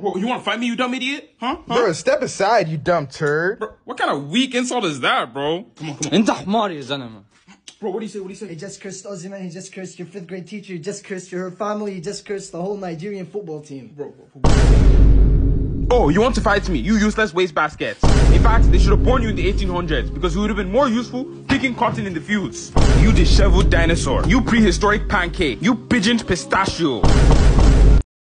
You want to fight me, you dumb idiot? Huh? huh? Bro, step aside, you dumb turd. Bro, what kind of weak insult is that, bro? Come on, come on. انت حمار يا زلمه Bro, what do you say? What do you say? He just cursed Ozyman, he just cursed your fifth grade teacher, he just cursed your family, he just cursed the whole Nigerian football team. Bro, bro, bro. Oh, you want to fight me? You useless wastebasket. In fact, they should have born you in the 1800s because you would have been more useful picking cotton in the fields. You disheveled dinosaur. You prehistoric pancake. You pigeoned pistachio.